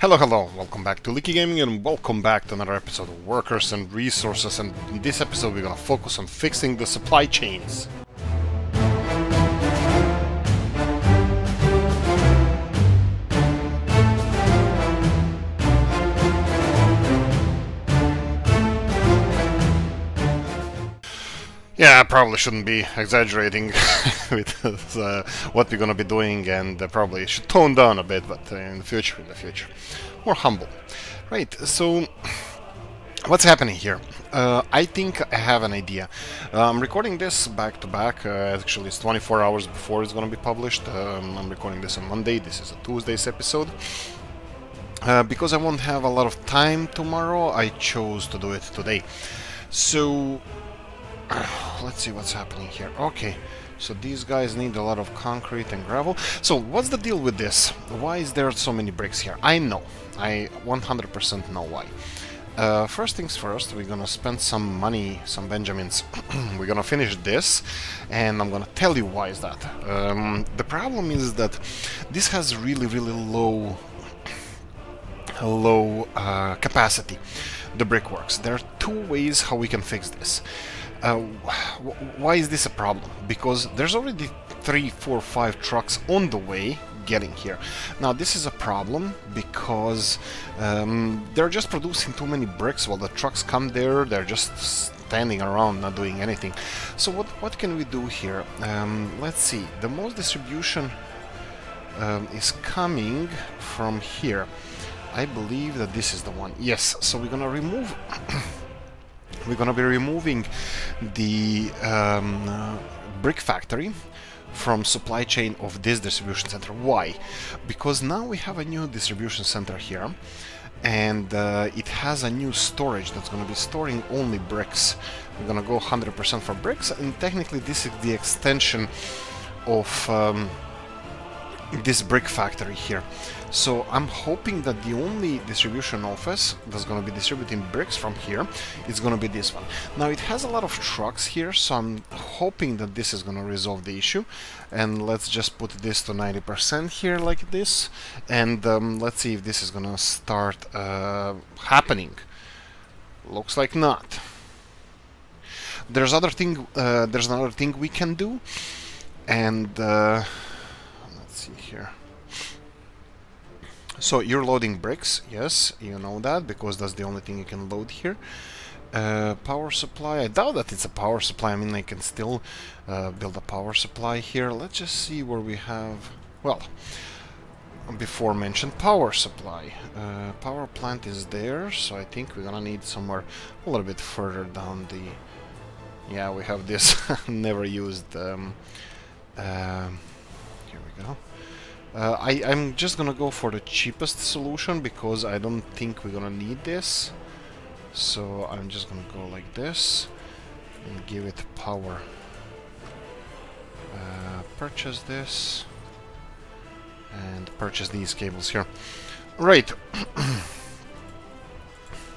Hello, hello, welcome back to Oolykee Gaming and welcome back to another episode of Workers and Resources and in this episode we're gonna focus on fixing the supply chains. Yeah, I probably shouldn't be exaggerating with uh, what we're gonna be doing and uh, probably should tone down a bit, but uh, in the future, in the future. More humble. Right, so what's happening here? Uh, I think I have an idea. Uh, I'm recording this back to back, uh, actually it's 24 hours before it's gonna be published. Um, I'm recording this on Monday, this is a Tuesday's episode. Uh, because I won't have a lot of time tomorrow, I chose to do it today. So let's see what's happening here. Okay, so these guys need a lot of concrete and gravel. So what's the deal with this? Why is there so many bricks here? I know. I 100% know why. Uh, first things first, we're gonna spend some money, some Benjamins. we're gonna finish this, and I'm gonna tell you why is that. Um, the problem is that this has really, really low, low uh, capacity. The brickworks. There are two ways how we can fix this. Uh, why is this a problem? Because there's already three, four, five trucks on the way getting here. Now this is a problem because um, they're just producing too many bricks while the trucks come there, they're just standing around not doing anything. So what, what can we do here? Um, let's see, the most distribution um, is coming from here. I believe that this is the one. Yes, so we're gonna remove we're gonna be removing the um, uh, brick factory from supply chain of this distribution center. Why? Because now we have a new distribution center here and uh, it has a new storage that's going to be storing only bricks. We're going to go 100% for bricks and technically this is the extension of um, this brick factory here. So I'm hoping that the only distribution office that's going to be distributing bricks from here is going to be this one. Now it has a lot of trucks here, so I'm hoping that this is going to resolve the issue. And let's just put this to 90% here like this. And um, let's see if this is going to start uh, happening. Looks like not. There's other thing. Uh, there's another thing we can do, and uh, see here. So you're loading bricks, yes, you know that, because that's the only thing you can load here. Uh, power supply, I doubt that it's a power supply, I mean I can still uh, build a power supply here. Let's just see where we have, well, before mentioned power supply. Uh, power plant is there, so I think we're gonna need somewhere a little bit further down the... Yeah, we have this never used... Um, uh, here we go. Uh, I, I'm just gonna go for the cheapest solution because I don't think we're gonna need this. So I'm just gonna go like this and give it power. Uh, purchase this and purchase these cables here. Right.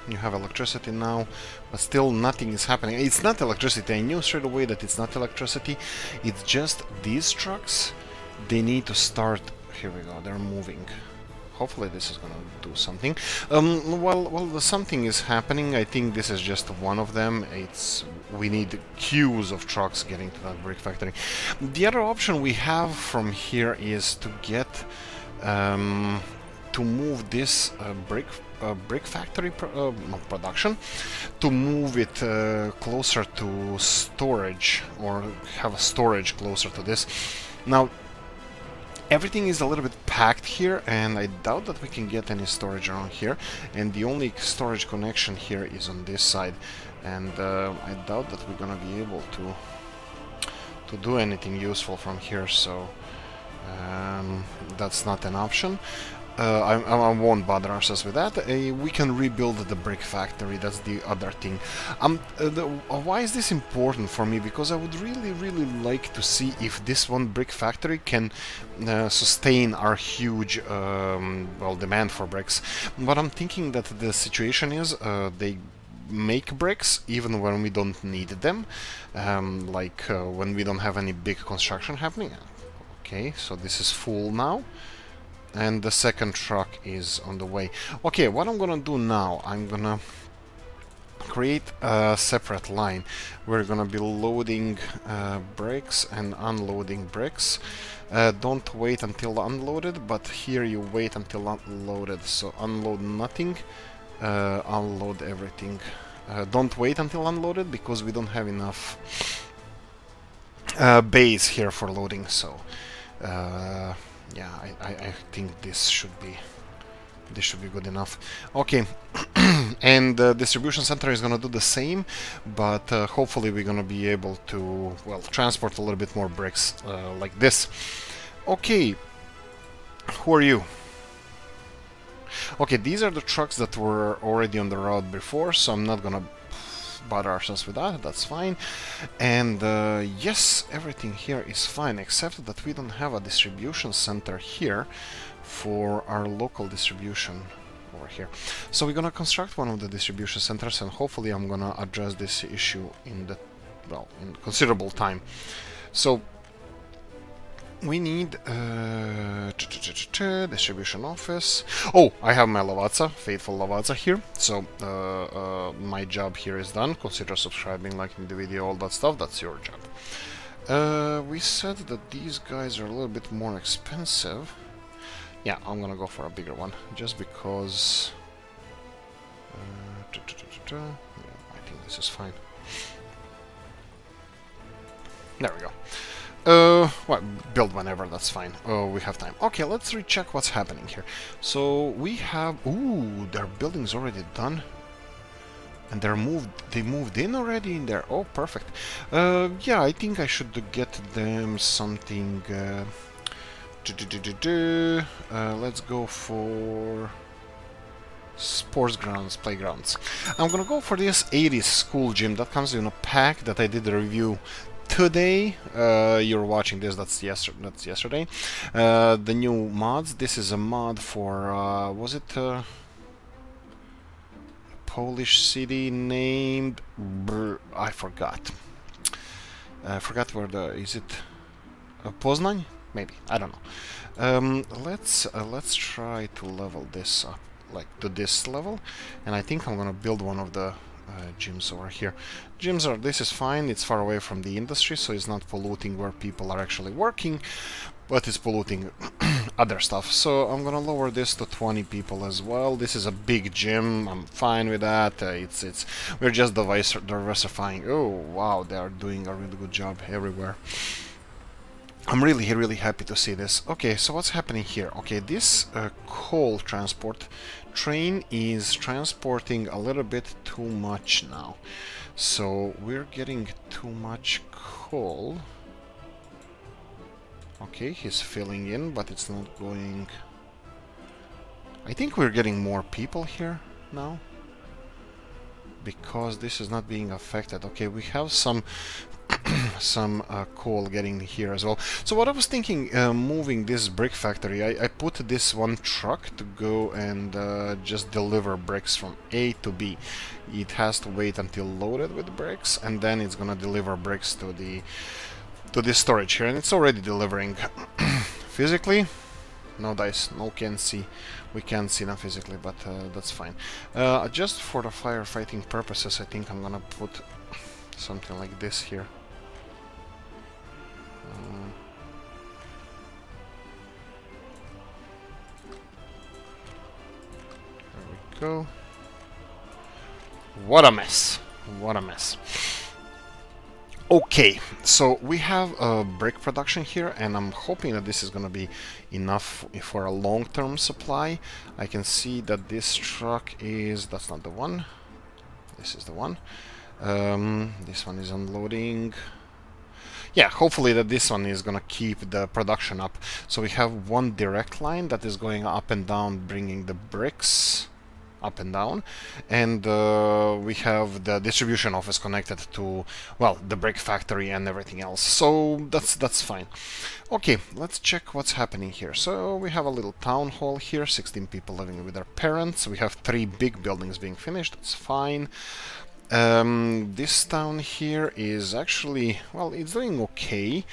you have electricity now, but still nothing is happening. It's not electricity. I knew straight away that it's not electricity. It's just these trucks. They need to start here we go, they're moving. Hopefully this is gonna do something. Um, well, well, something is happening. I think this is just one of them. It's we need queues of trucks getting to that brick factory. The other option we have from here is to get um, to move this uh, brick uh, brick factory uh, production to move it uh, closer to storage or have a storage closer to this. Now everything is a little bit packed here and I doubt that we can get any storage around here. And the only storage connection here is on this side. And uh, I doubt that we're gonna be able to to do anything useful from here so um, that's not an option uh, I, I, won't bother ourselves with that. Uh, we can rebuild the brick factory, that's the other thing. Um, uh, the, uh, why is this important for me? Because I would really, really like to see if this one brick factory can uh, sustain our huge um, well demand for bricks. But I'm thinking that the situation is uh, they make bricks even when we don't need them, um, like when we don't have any big construction happening. Okay, so this is full now and the second truck is on the way. Okay, what I'm gonna do now, I'm gonna create a separate line. We're gonna be loading uh, bricks and unloading bricks. Uh, don't wait until unloaded, but here you wait until unloaded. So unload nothing, uh, unload everything. Uh, don't wait until unloaded because we don't have enough uh, base here for loading. So uh, yeah, I, I, I think this should be this should be good enough. Okay, and the distribution center is gonna do the same, but uh, hopefully we're gonna be able to, well, transport a little bit more bricks uh, like this. Okay, who are you? Okay, these are the trucks that were already on the road before, so I'm not gonna bother ourselves with that, that's fine. And uh, yes, everything here is fine, except that we don't have a distribution center here for our local distribution over here. So we're gonna construct one of the distribution centers and hopefully I'm gonna address this issue in the, well, in considerable time. So we need uh, distribution office. Oh, I have my Lavazza, faithful Lavazza here. So uh, uh, my job here is done. Consider subscribing, liking the video, all that stuff. That's your job. Uh, we said that these guys are a little bit more expensive. Yeah, I'm gonna go for a bigger one, just because... Uh, yeah, I think this is fine. There we go. Uh, well, build whenever, that's fine. Oh, we have time. Okay, let's recheck what's happening here. So, we have... Ooh, their building's already done. And they're moved, they moved in already in there. Oh, perfect. Uh, yeah, I think I should get them something... Uh, uh, let's go for sports grounds, playgrounds. I'm gonna go for this 80s school gym that comes in a pack that I did a review today. Uh, you're watching this, that's, yesterday. that's yesterday. Uh, the new mods, this is a mod for, uh, was it uh, Polish city named, Brr, I forgot. I forgot where the, is it uh, Poznań? maybe I don't know. Um, let's uh, let's try to level this up like to this level, and I think I'm gonna build one of the uh, gyms over here. Gyms are this is fine. It's far away from the industry, so it's not polluting where people are actually working, but it's polluting other stuff. So I'm gonna lower this to 20 people as well. This is a big gym. I'm fine with that. Uh, it's it's we're just diversifying. Oh wow, they are doing a really good job everywhere. I'm really, really happy to see this. Okay, so what's happening here? Okay, this uh, coal transport train is transporting a little bit too much now. So we're getting too much coal. Okay, he's filling in, but it's not going... I think we're getting more people here now because this is not being affected. Okay, we have some some uh, coal getting here as well. So what I was thinking, uh, moving this brick factory, I, I, put this one truck to go and uh, just deliver bricks from A to B. It has to wait until loaded with bricks, and then it's gonna deliver bricks to the to the storage here, and it's already delivering physically. No dice, no can see. We can't see them physically, but uh, that's fine. Uh, just for the firefighting purposes, I think I'm gonna put something like this here. There we go. What a mess. What a mess. Okay, so we have a brick production here and I'm hoping that this is gonna be enough for a long-term supply. I can see that this truck is... that's not the one. This is the one. Um, this one is unloading. Yeah, hopefully that this one is gonna keep the production up. So we have one direct line that is going up and down, bringing the bricks up and down. And uh, we have the distribution office connected to well the brick factory and everything else. So that's that's fine. Okay let's check what's happening here. So we have a little town hall here 16 people living with their parents. We have three big buildings being finished. That's fine um, this town here is actually, well, it's doing okay.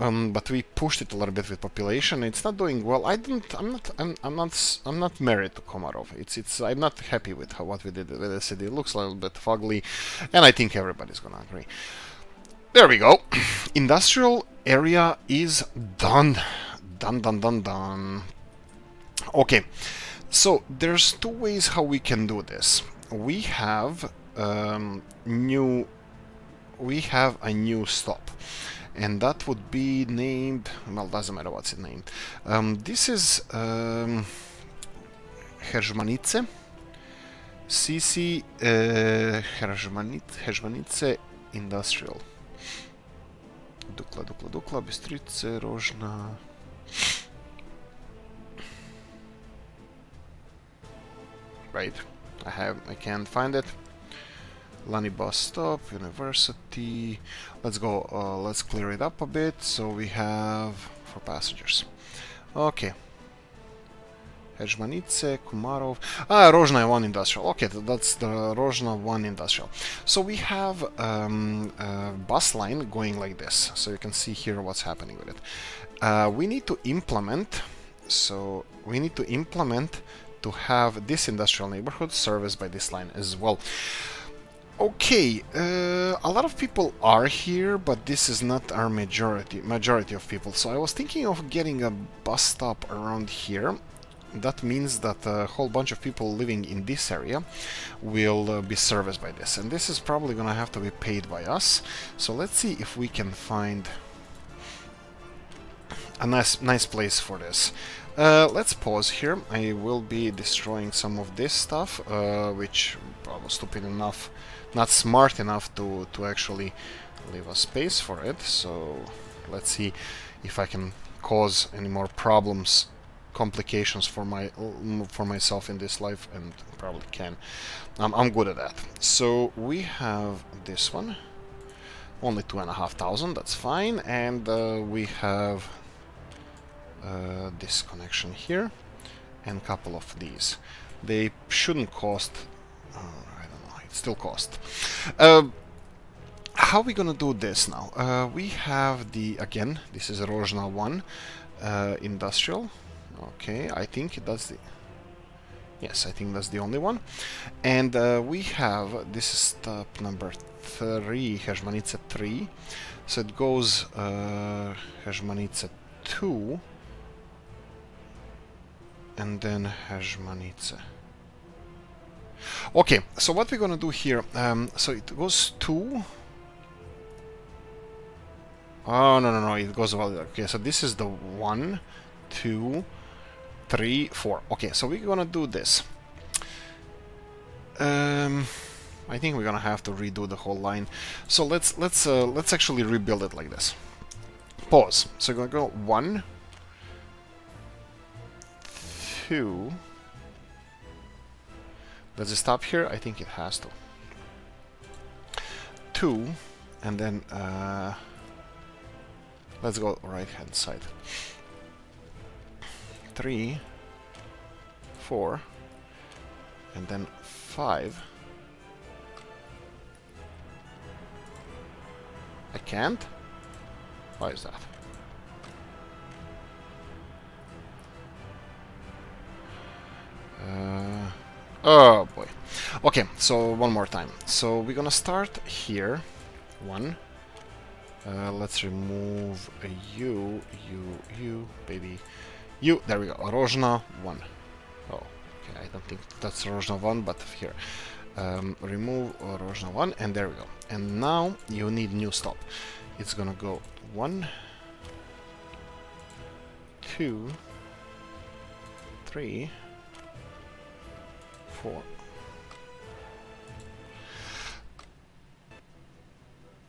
um, but we pushed it a little bit with population. It's not doing well. I don't. I'm not. I'm. I'm not. I'm not married to Komarov. It's. It's. I'm not happy with how, what we did with the city. It looks a little bit fugly, and I think everybody's gonna agree. There we go. Industrial area is done. Done. Done. Done. Done. Okay. So there's two ways how we can do this. We have um, new. We have a new stop. And that would be named well doesn't matter what's it named. Um, this is um, Herzmanice CC uh, Herzmanice Industrial. Dukla, Dukla, Dukla, Bistrice, Rožna right. I have I can't find it Lani bus stop, university. Let's go, uh, let's clear it up a bit. So we have for passengers. Okay. Hejmanice, Kumarov. Ah, Rozhna 1 Industrial. Okay, that's the Rozhna 1 Industrial. So we have um, a bus line going like this. So you can see here what's happening with it. Uh, we need to implement, so we need to implement to have this industrial neighborhood serviced by this line as well. Okay, uh, a lot of people are here, but this is not our majority majority of people. So I was thinking of getting a bus stop around here. That means that a whole bunch of people living in this area will uh, be serviced by this. And this is probably gonna have to be paid by us. So let's see if we can find a nice, nice place for this. Uh, let's pause here. I will be destroying some of this stuff, uh, which I was stupid enough not smart enough to, to actually leave a space for it. So let's see if I can cause any more problems complications for my for myself in this life and probably can. Um, I'm good at that. So we have this one. Only two and a half thousand that's fine. And uh, we have uh, this connection here and a couple of these. They shouldn't cost uh, still cost. Uh, how are we gonna do this now? Uh, we have the, again, this is original 1 uh, industrial. Okay, I think that's the... Yes, I think that's the only one. And uh, we have, this is stop number 3, Hejmanice 3. So it goes uh, 2 and then Hejmanice. Okay, so what we're gonna do here, um, so it goes to... Oh, no, no, no, it goes well. Okay, so this is the one, two, three, four. Okay, so we're gonna do this. Um, I think we're gonna have to redo the whole line. So let's let's uh, let's actually rebuild it like this. Pause. So we're gonna go one, two. Does it stop here? I think it has to. Two, and then uh, let's go right hand side. Three, four, and then five. I can't? Why is that? Uh, Oh boy. Okay, so one more time. So we're gonna start here. One. Uh, let's remove a U, U, U, baby. U, there we go. Rozhna 1. Oh, okay, I don't think that's Rozhna 1, but here. Um, remove Rozhna 1, and there we go. And now you need new stop. It's gonna go 1, 2, 3, for.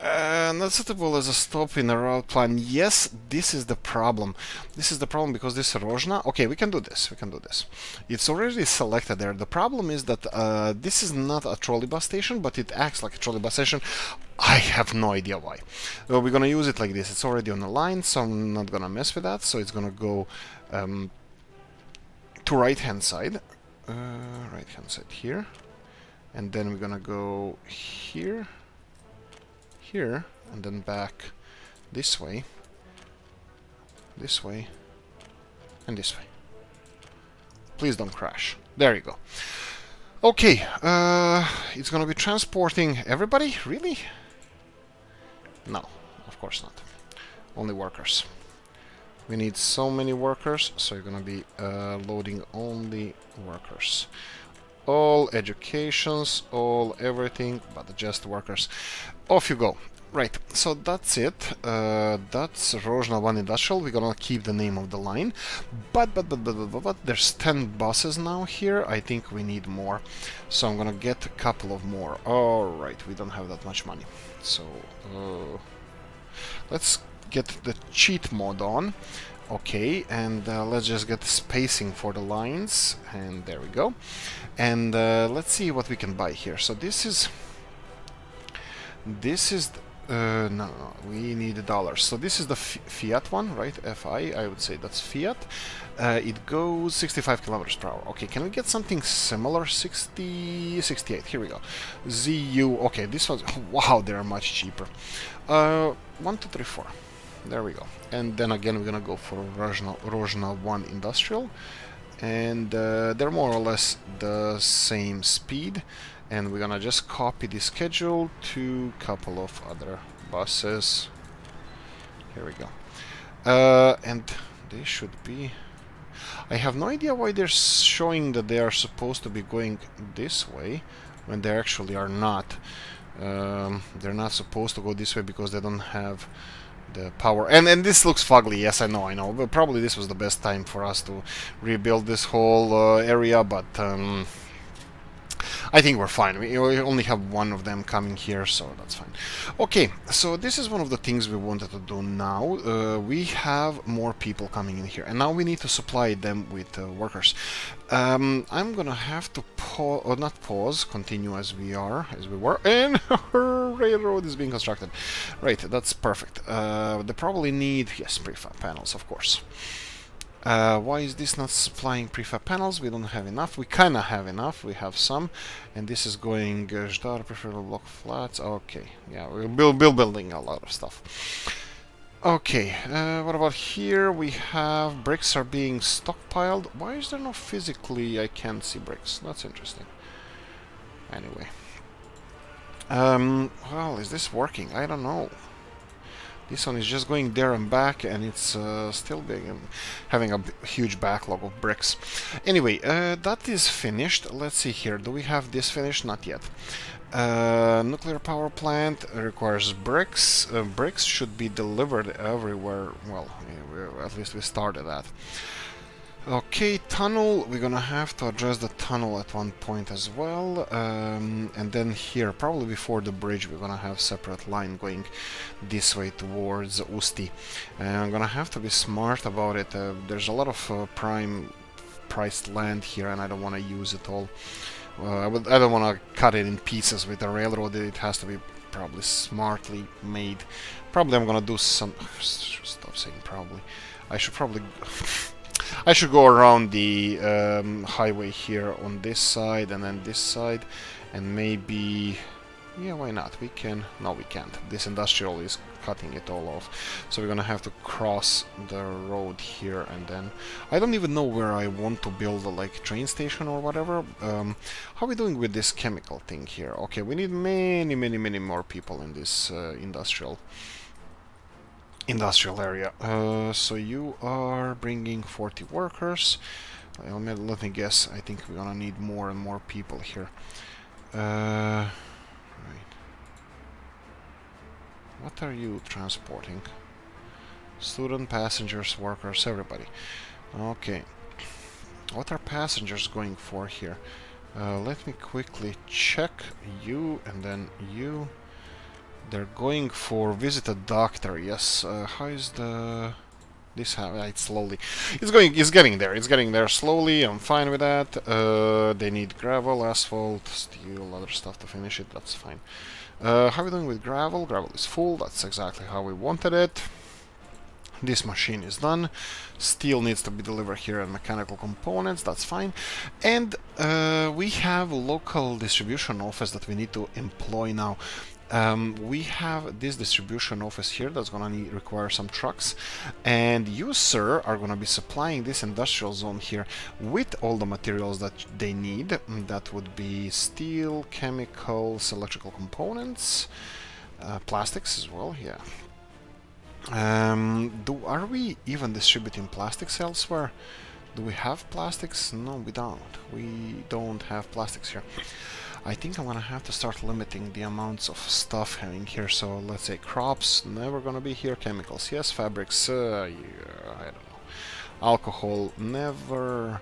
Uh, not suitable as a stop in a route plan. Yes, this is the problem. This is the problem because this Rozhna... Okay, we can do this. We can do this. It's already selected there. The problem is that uh, this is not a trolley bus station, but it acts like a trolley bus station. I have no idea why. Well, we're gonna use it like this. It's already on the line, so I'm not gonna mess with that. So it's gonna go um, to right-hand side uh, right hand side here and then we're gonna go here here and then back this way this way, and this way. Please don't crash. There you go. Okay, uh, it's gonna be transporting everybody? Really? No, of course not. Only workers. We need so many workers, so you're gonna be uh, loading only workers. All educations, all everything, but just workers. Off you go. Right, so that's it. Uh, that's Rozhna 1 Industrial. We're gonna keep the name of the line. But, but, but, but, but, but, there's 10 buses now here. I think we need more. So I'm gonna get a couple of more. Alright, we don't have that much money. So, uh, let's get the cheat mode on. Okay, and uh, let's just get spacing for the lines. And there we go. And uh, let's see what we can buy here. So this is... This is uh, no, no, we need dollars. So this is the fiat one, right? FI, I would say that's fiat. Uh, it goes 65 kilometers per hour. Okay, can we get something similar? 60, 68. Here we go. ZU. Okay, this was wow. They are much cheaper. Uh, one, two, three, four. There we go. And then again, we're gonna go for Rozhna, Rozhna one industrial, and uh, they're more or less the same speed. And we're gonna just copy the schedule to a couple of other buses. Here we go. Uh, and they should be I have no idea why they're showing that they are supposed to be going this way when they actually are not. Um, they're not supposed to go this way because they don't have the power. And and this looks fugly yes I know I know. But probably this was the best time for us to rebuild this whole uh, area but um, I think we're fine. We only have one of them coming here, so that's fine. Okay, so this is one of the things we wanted to do now. Uh, we have more people coming in here, and now we need to supply them with uh, workers. Um, I'm gonna have to pause, or not pause, continue as we are, as we were, and railroad is being constructed. Right, that's perfect. Uh, they probably need, yes, prefab panels, of course. Uh, why is this not supplying prefab panels? We don't have enough. We kinda have enough. We have some. And this is going uh, Ždar preferable block flats. Okay. Yeah, we'll build, build building a lot of stuff. Okay, uh, what about here? We have bricks are being stockpiled. Why is there no physically I can't see bricks? That's interesting. Anyway. Um, well, is this working? I don't know. This one is just going there and back, and it's uh, still being, um, having a huge backlog of bricks. Anyway, uh, that is finished. Let's see here. Do we have this finished? Not yet. Uh, nuclear power plant requires bricks. Uh, bricks should be delivered everywhere. Well, at least we started that. Okay, tunnel, we're gonna have to address the tunnel at one point as well. Um, and then here, probably before the bridge, we're gonna have separate line going this way towards Usti. And I'm gonna have to be smart about it. Uh, there's a lot of uh, prime priced land here and I don't want to use it all. Uh, I, would, I don't want to cut it in pieces with a railroad. It has to be probably smartly made. Probably I'm gonna do some... Stop saying probably. I should probably... I should go around the um, highway here on this side and then this side and maybe yeah why not? We can no we can't. This industrial is cutting it all off. So we're gonna have to cross the road here and then I don't even know where I want to build a like train station or whatever. Um, how are we doing with this chemical thing here? Okay we need many many many more people in this uh, industrial industrial area. Uh, so you are bringing 40 workers. Uh, let me guess, I think we're gonna need more and more people here. Uh, right. What are you transporting? Student, passengers, workers, everybody. Okay. What are passengers going for here? Uh, let me quickly check you and then you. They're going for visit a doctor. Yes. Uh, how is the this how it's slowly. It's going it's getting there it's getting there slowly i'm fine with that. Uh, they need gravel asphalt steel other stuff to finish it that's fine. Uh, how are we doing with gravel? Gravel is full that's exactly how we wanted it. This machine is done. Steel needs to be delivered here and mechanical components that's fine. And uh, we have a local distribution office that we need to employ now um, we have this distribution office here that's gonna need, require some trucks. And you sir are gonna be supplying this industrial zone here with all the materials that they need. That would be steel chemicals electrical components uh, plastics as well yeah. Um, do are we even distributing plastics elsewhere? Do we have plastics? No we don't. We don't have plastics here I think I'm gonna have to start limiting the amounts of stuff having here. So let's say crops, never gonna be here. Chemicals, yes. Fabrics, uh, yeah, I don't know. Alcohol, never.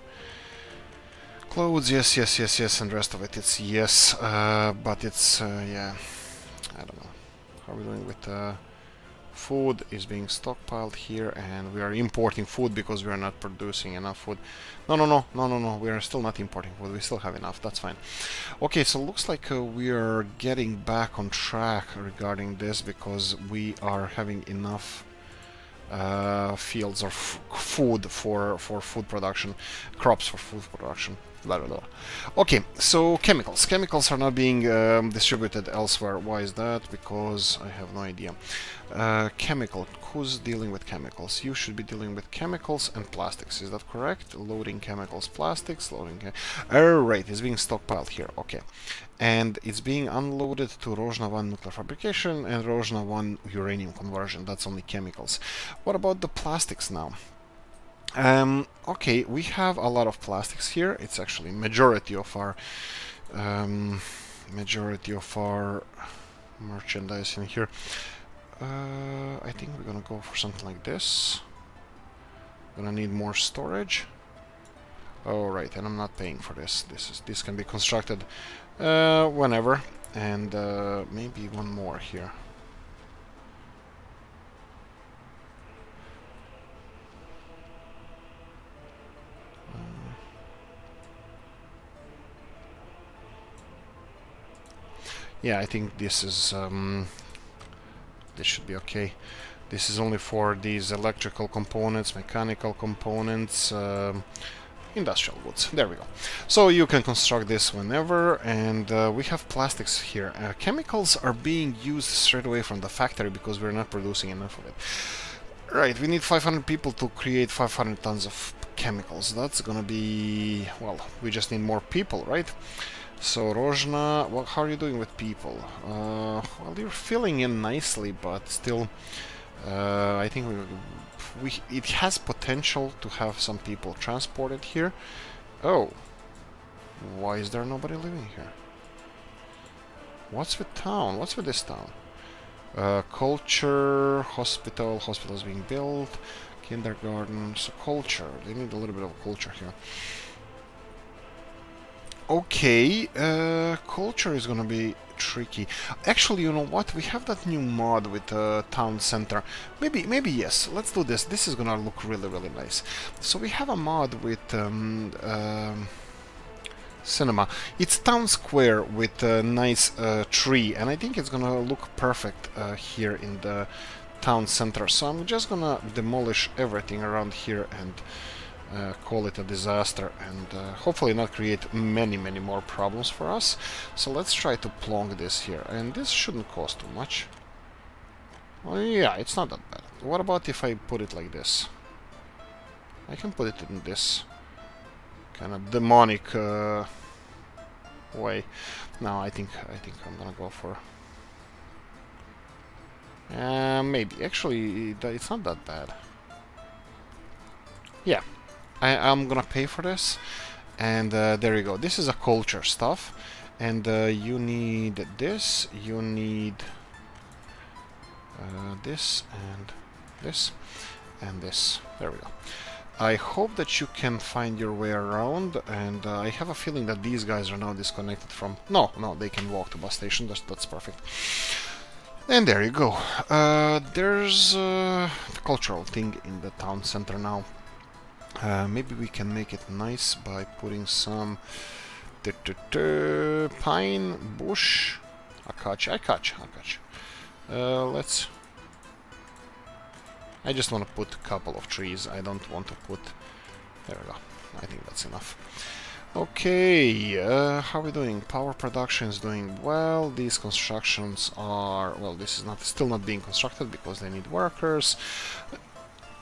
Clothes, yes, yes, yes, yes, and rest of it, it's yes. Uh, but it's, uh, yeah, I don't know. How are we doing with uh, food is being stockpiled here and we are importing food because we are not producing enough food. No, no, no, no, no, no, we are still not importing food, we still have enough, that's fine. Okay, so looks like uh, we are getting back on track regarding this because we are having enough uh, fields or food for, for food production, crops for food production. Blah, blah, blah. Okay, so chemicals. Chemicals are not being um, distributed elsewhere. Why is that? Because I have no idea. Uh, chemical. Who's dealing with chemicals? You should be dealing with chemicals and plastics. Is that correct? Loading chemicals, plastics, loading... Oh, right, it's being stockpiled here. Okay. And it's being unloaded to Rozhna 1 nuclear fabrication and Rozhna 1 uranium conversion. That's only chemicals. What about the plastics now? Um, okay, we have a lot of plastics here. It's actually majority of our um, majority of our merchandise in here. Uh, I think we're gonna go for something like this. Gonna need more storage. Alright, and I'm not paying for this. This is this can be constructed uh, whenever, and uh, maybe one more here. Yeah, I think this is um, this should be okay. This is only for these electrical components, mechanical components, um, industrial goods. There we go. So you can construct this whenever, and uh, we have plastics here. Uh, chemicals are being used straight away from the factory because we're not producing enough of it. Right, we need 500 people to create 500 tons of chemicals. That's gonna be... well, we just need more people, right? So Rojna, well, how are you doing with people? Uh, well, you're filling in nicely, but still, uh, I think we, we, it has potential to have some people transported here. Oh, why is there nobody living here? What's with town? What's with this town? Uh, culture, hospital, hospital is being built, kindergarten, so culture. They need a little bit of culture here. Okay, uh, culture is gonna be tricky. Actually, you know what? We have that new mod with uh, town center. Maybe, maybe yes. Let's do this. This is gonna look really, really nice. So we have a mod with um, uh, cinema. It's town square with a nice uh, tree, and I think it's gonna look perfect uh, here in the town center. So I'm just gonna demolish everything around here and uh, call it a disaster and uh, hopefully not create many many more problems for us. So let's try to plonk this here. And this shouldn't cost too much. Well yeah it's not that bad. What about if I put it like this? I can put it in this kind of demonic uh, way. Now I think I think I'm gonna go for uh, maybe. Actually it's not that bad. Yeah I, am gonna pay for this. And uh, there you go. This is a culture stuff. And uh, you need this you need uh, this and this and this. There we go. I hope that you can find your way around and uh, I have a feeling that these guys are now disconnected from no no they can walk to bus station. That's, that's perfect. And there you go. Uh, there's uh, a cultural thing in the town center now uh, maybe we can make it nice by putting some da -da -da, pine bush. Akach, akach, akach. Uh, let's. I just want to put a couple of trees. I don't want to put. There we go. I think that's enough. Okay, uh, how are we doing? Power production is doing well. These constructions are well. This is not still not being constructed because they need workers.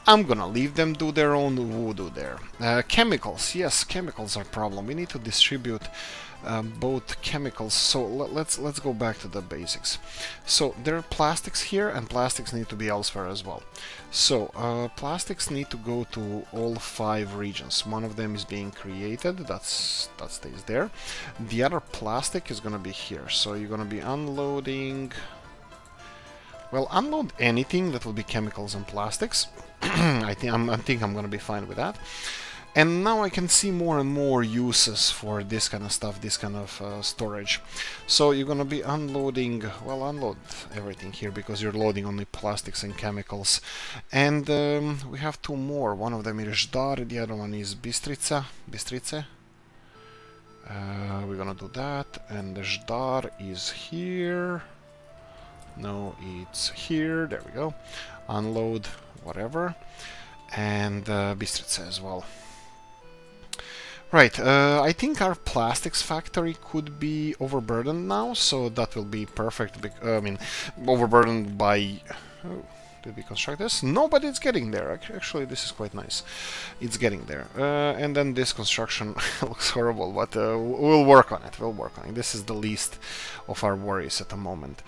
I'm gonna leave them do their own voodoo there. Uh, chemicals, yes, chemicals are problem. We need to distribute um, both chemicals. So let's let's go back to the basics. So there are plastics here, and plastics need to be elsewhere as well. So uh, plastics need to go to all five regions. One of them is being created. That's that stays there. The other plastic is gonna be here. So you're gonna be unloading. Well, unload anything that will be chemicals and plastics. I think I'm, I think I'm gonna be fine with that. And now I can see more and more uses for this kind of stuff, this kind of uh, storage. So you're gonna be unloading, well unload everything here because you're loading only plastics and chemicals. And um, we have two more, one of them is Ždar, the other one is Bistrica, Bistrice. Uh, we're gonna do that, and the Ždar is here. No, it's here, there we go. Unload, whatever. And uh, Bistrica as well. Right, uh, I think our plastics factory could be overburdened now, so that will be perfect. I mean, overburdened by... Oh, did we construct this? No, but it's getting there. Actually, this is quite nice. It's getting there. Uh, and then this construction looks horrible, but uh, we'll work on it. We'll work on it. This is the least of our worries at the moment.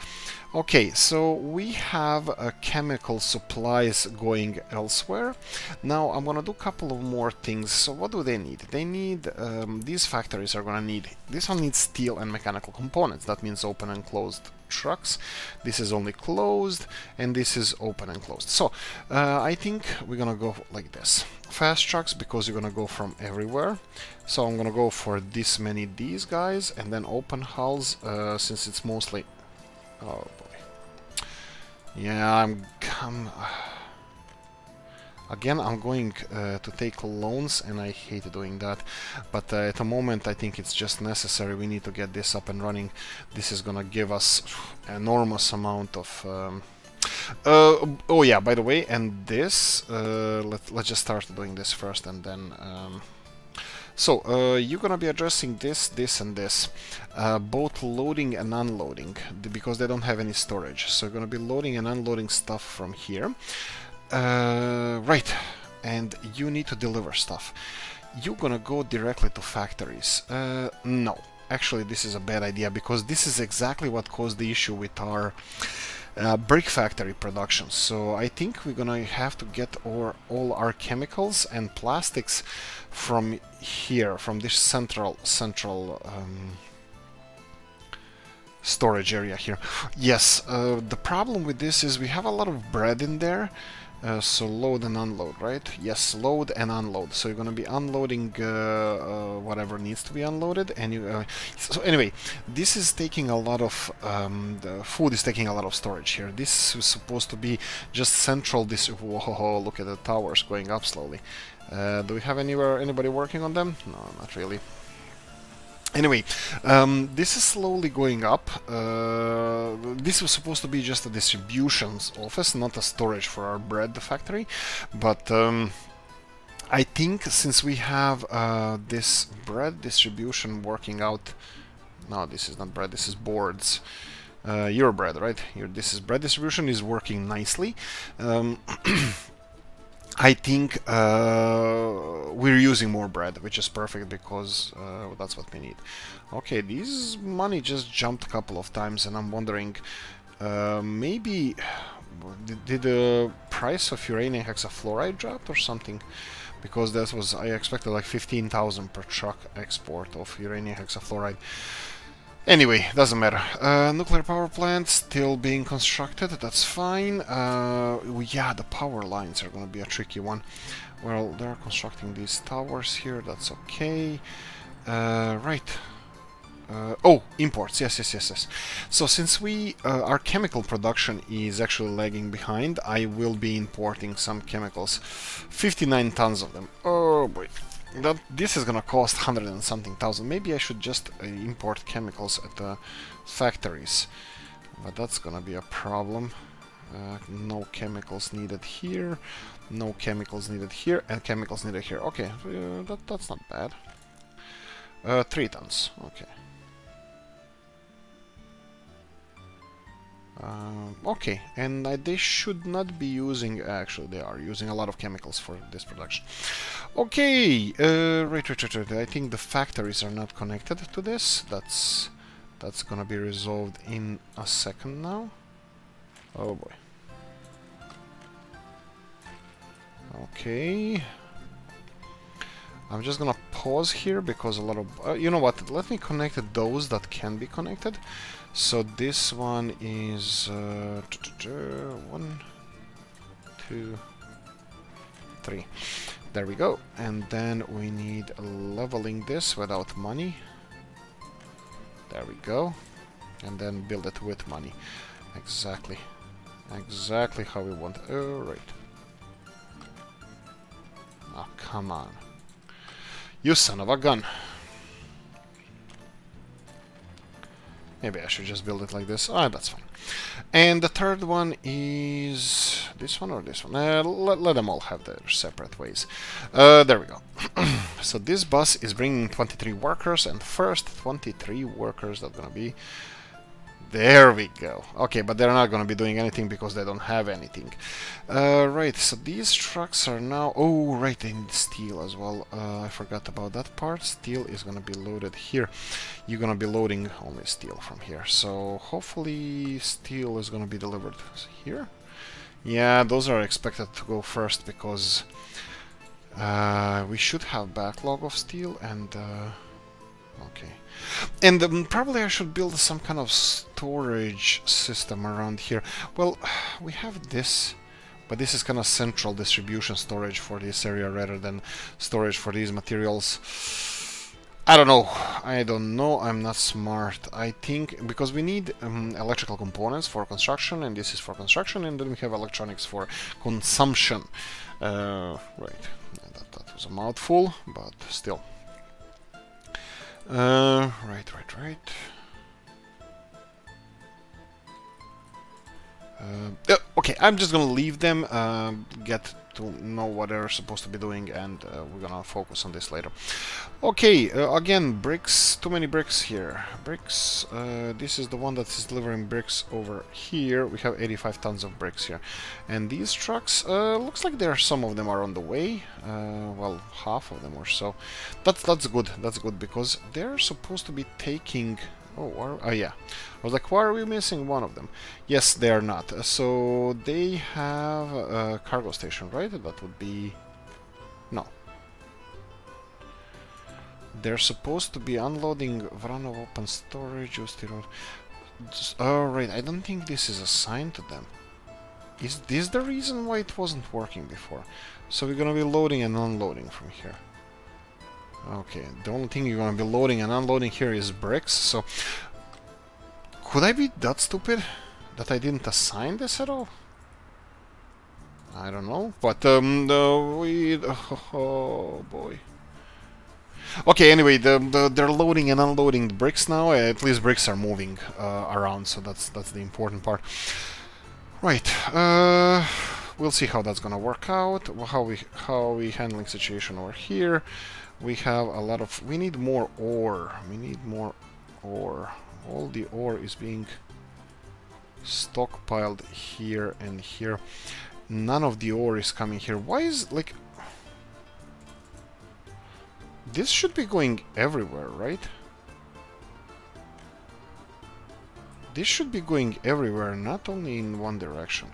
Okay, so we have uh, chemical supplies going elsewhere. Now I'm gonna do a couple of more things. So what do they need? They need, um, these factories are gonna need, this one needs steel and mechanical components. That means open and closed trucks. This is only closed and this is open and closed. So uh, I think we're gonna go like this. Fast trucks because you're gonna go from everywhere. So I'm gonna go for this many these guys and then open hulls uh, since it's mostly Oh boy. Yeah, I'm... I'm again, I'm going uh, to take loans and I hate doing that. But uh, at the moment I think it's just necessary. We need to get this up and running. This is gonna give us enormous amount of... Um, uh, oh yeah, by the way, and this, uh, let, let's just start doing this first and then... Um, so, uh, you're gonna be addressing this, this and this, uh, both loading and unloading, because they don't have any storage. So you're gonna be loading and unloading stuff from here. Uh, right, and you need to deliver stuff. You're gonna go directly to factories. Uh, no, actually this is a bad idea, because this is exactly what caused the issue with our uh, brick factory production. So I think we're gonna have to get our, all our chemicals and plastics from here, from this central central um, storage area here. Yes, uh, the problem with this is we have a lot of bread in there, uh, so load and unload, right? Yes, load and unload. So you're going to be unloading uh, uh, whatever needs to be unloaded. And you. Uh, so anyway, this is taking a lot of um, the food is taking a lot of storage here. This is supposed to be just central. This whoa, look at the towers going up slowly. Uh, do we have anywhere anybody working on them? No, not really. Anyway, um, this is slowly going up. Uh, this was supposed to be just a distributions office, not a storage for our bread factory. But um, I think since we have uh, this bread distribution working out... No, this is not bread, this is boards. Uh, your bread, right? Your, this is bread distribution is working nicely. Um, I think uh, we're using more bread, which is perfect because uh, that's what we need. Okay, this money just jumped a couple of times and I'm wondering, uh, maybe did, did, the price of uranium hexafluoride drop or something? Because that was, I expected like 15,000 per truck export of uranium hexafluoride. Anyway, doesn't matter. Uh, nuclear power plant still being constructed, that's fine. Uh, yeah, the power lines are gonna be a tricky one. Well, they're constructing these towers here, that's okay. Uh, right. Uh, oh, imports, yes, yes, yes, yes. So since we, uh, our chemical production is actually lagging behind, I will be importing some chemicals. 59 tons of them. Oh boy that this is gonna cost hundred and something thousand. Maybe I should just uh, import chemicals at the factories, but that's gonna be a problem. Uh, no chemicals needed here, no chemicals needed here, and chemicals needed here. Okay, uh, that, that's not bad. Uh, 3 tons, okay. Uh, okay, and uh, they should not be using, actually they are using a lot of chemicals for this production. Okay, uh, right, right, right, I think the factories are not connected to this, that's, that's gonna be resolved in a second now. Oh boy. Okay. I'm just gonna pause here because a lot of... Uh, you know what, let me connect those that can be connected. So this one is uh, one, two, three. There we go. And then we need leveling this without money. There we go. And then build it with money. Exactly. Exactly how we want. Alright. Oh, come on. You son of a gun. Maybe I should just build it like this. Ah, that's fine. And the third one is this one or this one? Uh, let, let them all have their separate ways. Uh, there we go. so this bus is bringing 23 workers, and first 23 workers that are gonna be there we go. Okay, but they're not going to be doing anything because they don't have anything. Uh, right, so these trucks are now... Oh, right, they need steel as well. Uh, I forgot about that part. Steel is going to be loaded here. You're going to be loading only steel from here. So hopefully steel is going to be delivered here. Yeah, those are expected to go first because uh, we should have backlog of steel and... Uh, okay. And um, probably I should build some kind of storage system around here. Well, we have this, but this is kind of central distribution storage for this area rather than storage for these materials. I don't know. I don't know. I'm not smart. I think because we need um, electrical components for construction, and this is for construction, and then we have electronics for consumption. Uh, right. That, that was a mouthful, but still. Uh, right, right, right. Uh, okay, I'm just gonna leave them, uh, get to know what they're supposed to be doing, and uh, we're gonna focus on this later. Okay, uh, again, bricks, too many bricks here. Bricks, uh, this is the one that is delivering bricks over here. We have 85 tons of bricks here. And these trucks, uh, looks like there are some of them are on the way. Uh, well, half of them or so. That's, that's good, that's good, because they're supposed to be taking Oh, are, oh yeah. I was like, why are we missing one of them? Yes, they are not. So they have a cargo station, right? That would be... No. They're supposed to be unloading Vranov open storage, Just, Oh, right, I don't think this is assigned to them. Is this the reason why it wasn't working before? So we're gonna be loading and unloading from here. Okay, the only thing you're gonna be loading and unloading here is bricks, so... Could I be that stupid? That I didn't assign this at all? I don't know, but um, the, we... Oh, oh boy. Okay, anyway, the, the, they're loading and unloading the bricks now. At least bricks are moving uh, around, so that's that's the important part. Right. Uh, we'll see how that's gonna work out. How we how we handling situation over here we have a lot of we need more ore. We need more ore. All the ore is being stockpiled here and here. None of the ore is coming here. Why is like this should be going everywhere right? This should be going everywhere not only in one direction.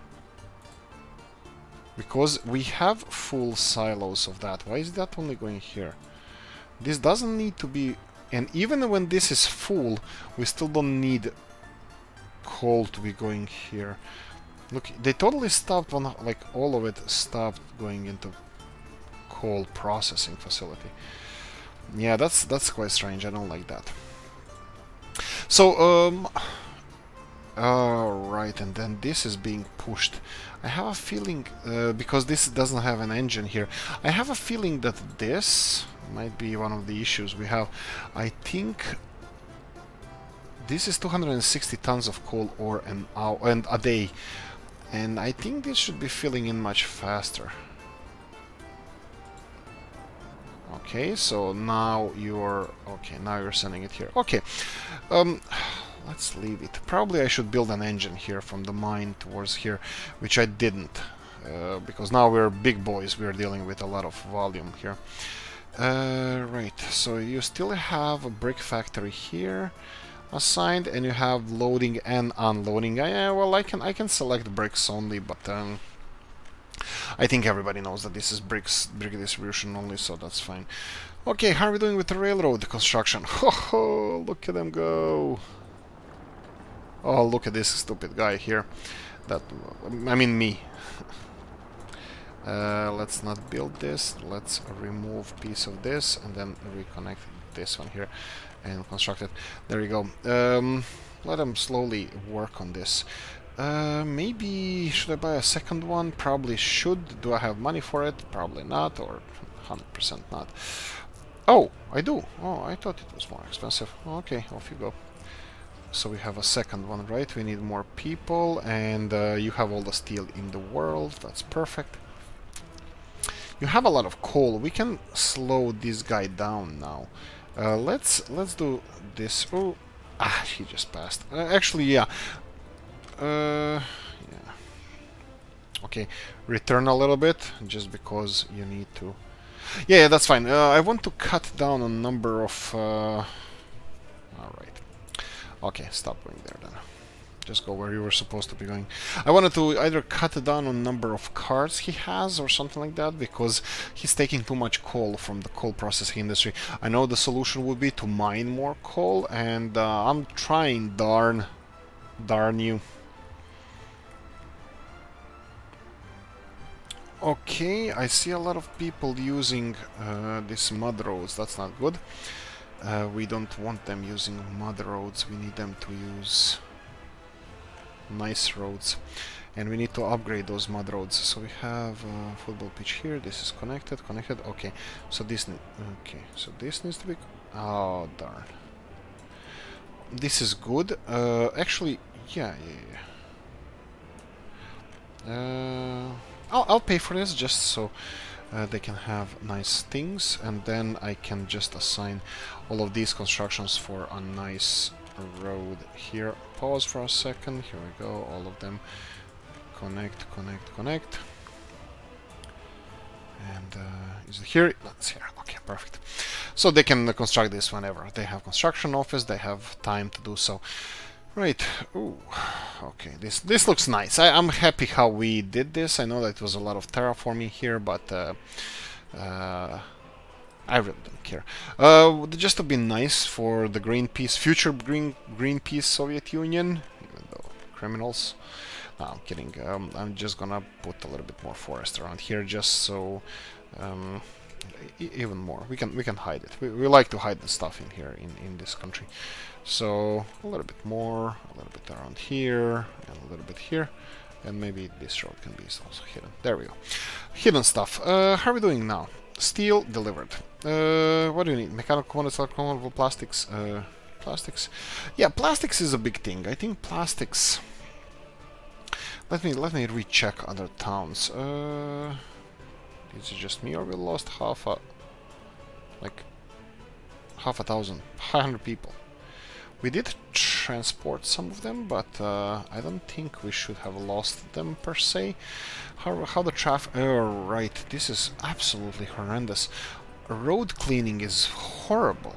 Because we have full silos of that. Why is that only going here this doesn't need to be... And even when this is full, we still don't need coal to be going here. Look, they totally stopped when, like, all of it stopped going into coal processing facility. Yeah, that's that's quite strange. I don't like that. So, um... Alright, and then this is being pushed. I have a feeling, uh, because this doesn't have an engine here, I have a feeling that this might be one of the issues we have. I think this is 260 tons of coal ore an hour and a day, and I think this should be filling in much faster. Okay, so now you're... Okay, now you're sending it here. Okay, um, let's leave it. Probably I should build an engine here from the mine towards here, which I didn't. Uh, because now we're big boys, we're dealing with a lot of volume here. Uh, right, so you still have a brick factory here assigned, and you have loading and unloading. Uh, yeah, well, I can I can select bricks only, but um, I think everybody knows that this is bricks brick distribution only, so that's fine. Okay, how are we doing with the railroad construction? Ho ho! Look at them go! Oh, look at this stupid guy here. That I mean me. Uh, let's not build this. Let's remove piece of this and then reconnect this one here and construct it. There you go. Um, let them slowly work on this. Uh, maybe should I buy a second one? Probably should. Do I have money for it? Probably not, or 100% not. Oh, I do. Oh, I thought it was more expensive. Okay, off you go. So we have a second one, right? We need more people, and uh, you have all the steel in the world. That's perfect. You have a lot of coal. We can slow this guy down now. Uh, let's let's do this. Oh, ah, he just passed. Uh, actually, yeah. Uh, yeah. Okay, return a little bit, just because you need to. Yeah, yeah that's fine. Uh, I want to cut down a number of. Uh... All right. Okay, stop going there then just go where you were supposed to be going. I wanted to either cut down on number of cars he has or something like that because he's taking too much coal from the coal processing industry. I know the solution would be to mine more coal and uh, I'm trying, darn, darn you. Okay, I see a lot of people using uh, these mud roads, that's not good. Uh, we don't want them using mud roads, we need them to use nice roads. And we need to upgrade those mud roads. So we have a football pitch here. This is connected connected. Okay. So this okay. So this needs to be oh darn. This is good. Uh, actually yeah yeah, yeah. Uh, I'll, I'll pay for this just so uh, they can have nice things. And then I can just assign all of these constructions for a nice road here. Pause for a second. Here we go. All of them. Connect, connect, connect. And uh, is it here? That's here. Okay, perfect. So they can construct this whenever. They have construction office. They have time to do so. Right. Ooh. Okay. This this looks nice. I, am happy how we did this. I know that it was a lot of terraforming here, but uh, uh, I really don't care. Uh, just to be nice for the Greenpeace, future Green Greenpeace Soviet Union, even though criminals. No, I'm kidding. Um, I'm just gonna put a little bit more forest around here, just so um, even more. We can we can hide it. We, we like to hide the stuff in here in in this country. So a little bit more, a little bit around here, and a little bit here. And maybe this road can be also hidden. There we go. Hidden stuff. Uh, how are we doing now? Steel delivered. Uh, what do you need? Mechanical components, electronic plastics. Uh, plastics. Yeah, plastics is a big thing. I think plastics. Let me let me recheck other towns. Uh, is it just me, or we lost half a like half a thousand, five hundred people? We did transport some of them, but uh, I don't think we should have lost them per se. How, how the traffic... Oh, right, this is absolutely horrendous. Road cleaning is horrible.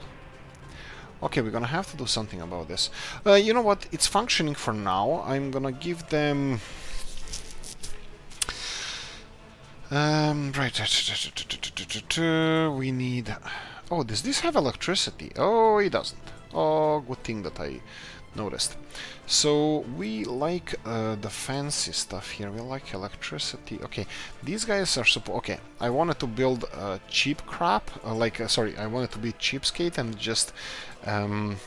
Okay, we're gonna have to do something about this. Uh, you know what? It's functioning for now. I'm gonna give them... Um, right. We need... Oh, does this have electricity? Oh, it doesn't. Oh, good thing that I noticed. So we like uh, the fancy stuff here. We like electricity. Okay, these guys are supposed. Okay, I wanted to build uh, cheap crap. Uh, like, uh, sorry, I wanted to be cheapskate and just um,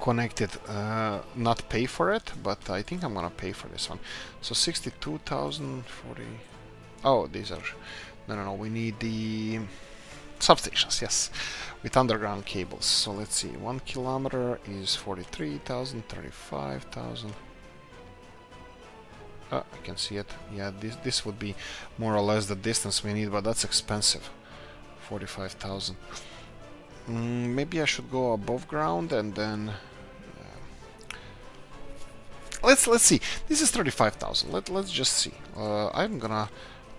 connect it, uh, not pay for it. But I think I'm gonna pay for this one. So 62,040. Oh, these are. No, no, no. We need the substations. Yes with underground cables. So let's see, one kilometer is 43,000, 35,000. Oh, I can see it. Yeah, this, this would be more or less the distance we need, but that's expensive. 45,000. Mm, maybe I should go above ground and then... Let's let's see. This is 35,000. Let, let's just see. Uh, I'm gonna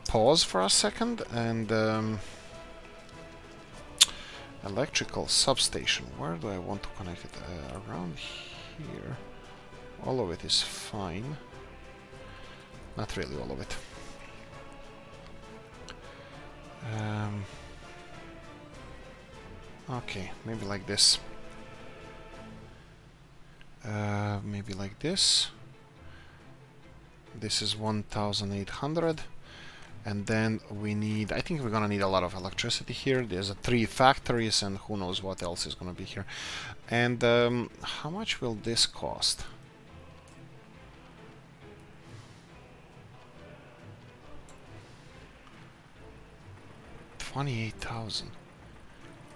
pause for a second and... Um, electrical substation. Where do I want to connect it? Uh, around here. All of it is fine. Not really all of it. Um, okay, maybe like this. Uh, maybe like this. This is 1800 and then we need I think we're gonna need a lot of electricity here there's a three factories and who knows what else is gonna be here and um, how much will this cost 28,000.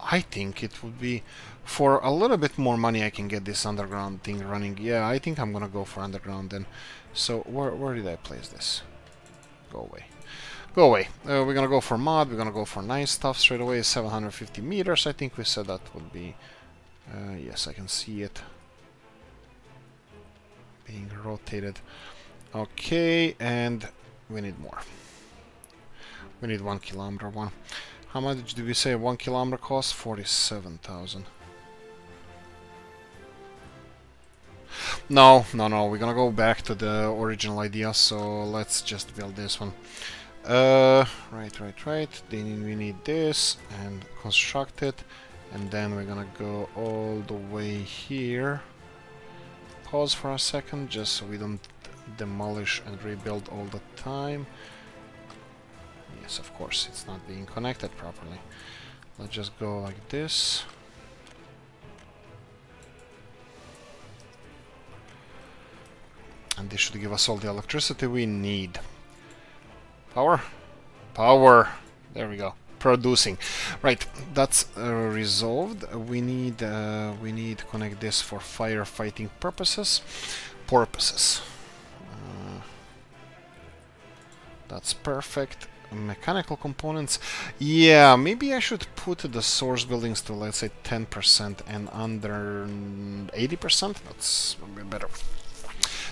I think it would be for a little bit more money I can get this underground thing running. Yeah, I think I'm gonna go for underground then. So where where did I place this? Go away. Go away. Uh, we're gonna go for mod. We're gonna go for nice stuff straight away. 750 meters. I think we said that would be. Uh, yes, I can see it being rotated. Okay, and we need more. We need one kilometer one. How much did we say one kilometer cost? 47,000. No, no, no, we're gonna go back to the original idea, so let's just build this one. Uh, right, right, right, then we need this, and construct it, and then we're gonna go all the way here. Pause for a second, just so we don't demolish and rebuild all the time. Yes, of course, it's not being connected properly. Let's just go like this. And this should give us all the electricity we need. Power? Power! There we go. Producing. Right, that's uh, resolved. We need uh, we need connect this for firefighting purposes. Purposes. Uh, that's perfect mechanical components. Yeah, maybe I should put the source buildings to let's say 10% and under 80%. That's better.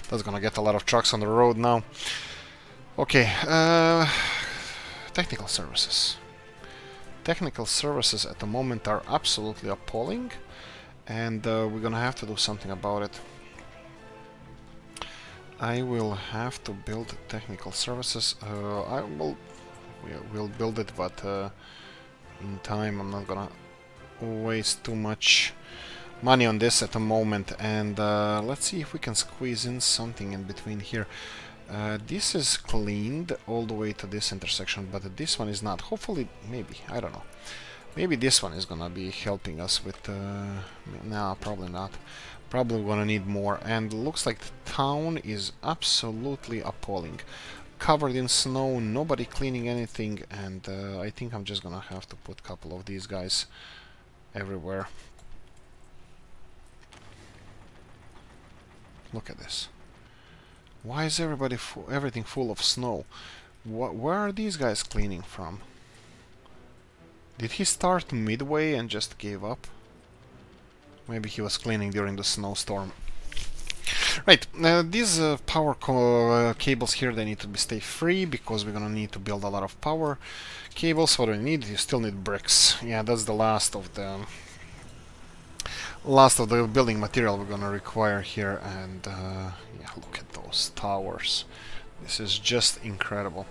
That's gonna get a lot of trucks on the road now. Okay, uh, technical services. Technical services at the moment are absolutely appalling and uh, we're gonna have to do something about it. I will have to build technical services. Uh, I will we'll build it, but uh, in time I'm not gonna waste too much money on this at the moment. And uh, let's see if we can squeeze in something in between here. Uh, this is cleaned all the way to this intersection, but this one is not. Hopefully, maybe, I don't know. Maybe this one is gonna be helping us with... Uh, no, probably not. Probably gonna need more. And looks like the town is absolutely appalling covered in snow, nobody cleaning anything, and uh, I think I'm just gonna have to put a couple of these guys everywhere. Look at this. Why is everybody everything full of snow? Wh where are these guys cleaning from? Did he start midway and just gave up? Maybe he was cleaning during the snowstorm. Right, uh, these uh, power uh, cables here, they need to be stay free because we're gonna need to build a lot of power cables. What do we need? You still need bricks. Yeah, that's the last of the last of the building material we're gonna require here. And uh, yeah, look at those towers. This is just incredible.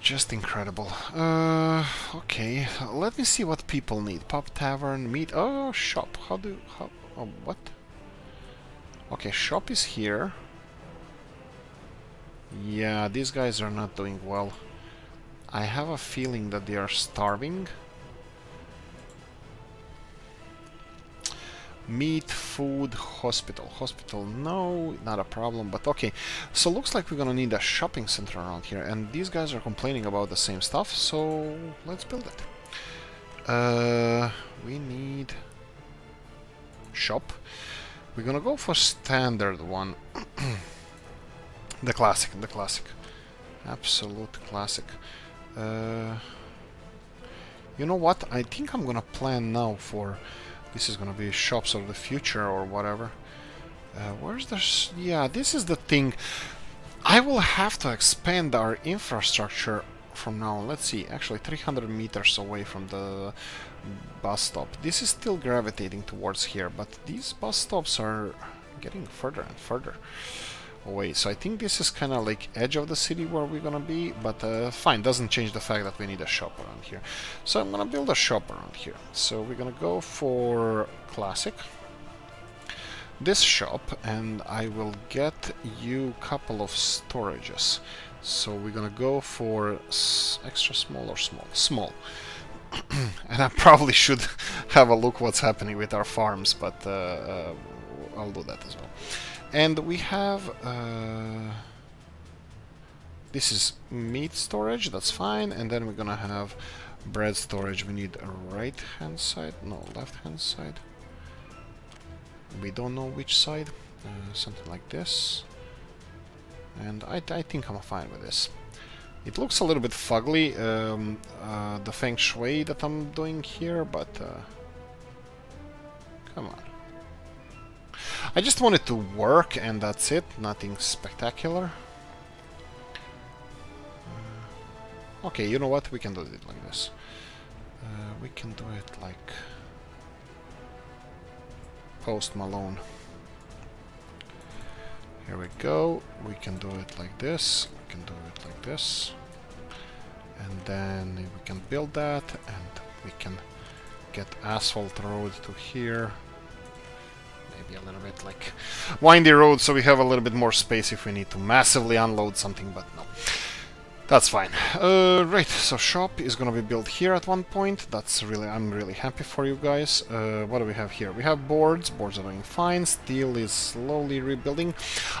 Just incredible. Uh, okay, let me see what people need. Pub tavern, meat. Oh, shop. How do? How? Oh, what? Okay, shop is here. Yeah, these guys are not doing well. I have a feeling that they are starving. Meat, food, hospital. Hospital, no, not a problem, but okay. So looks like we're gonna need a shopping center around here, and these guys are complaining about the same stuff, so let's build it. Uh, we need shop. We're gonna go for standard one. the classic, the classic. Absolute classic. Uh, You know what? I think I'm gonna plan now for... This is gonna be shops of the future or whatever. Uh, where's the... Yeah, this is the thing. I will have to expand our infrastructure from now on. Let's see, actually 300 meters away from the bus stop. This is still gravitating towards here, but these bus stops are getting further and further away. So I think this is kind of like edge of the city where we're gonna be, but uh, fine, doesn't change the fact that we need a shop around here. So I'm gonna build a shop around here. So we're gonna go for classic this shop and I will get you couple of storages. So we're gonna go for extra small or small? Small. and I probably should have a look what's happening with our farms, but uh, uh, I'll do that as well. And we have... Uh, this is meat storage, that's fine, and then we're gonna have bread storage. We need a right hand side, no, left hand side. We don't know which side, uh, something like this. And I, I think I'm fine with this. It looks a little bit fugly, um, uh, the feng shui that I'm doing here, but uh, come on. I just want it to work and that's it, nothing spectacular. Uh, okay, you know what, we can do it like this. Uh, we can do it like Post Malone. Here we go. We can do it like this. We can do it like this. And then we can build that and we can get asphalt road to here. Maybe a little bit like windy road so we have a little bit more space if we need to massively unload something, but no. That's fine. Uh, right, so shop is gonna be built here at one point. That's really, I'm really happy for you guys. Uh, what do we have here? We have boards. Boards are doing fine. Steel is slowly rebuilding.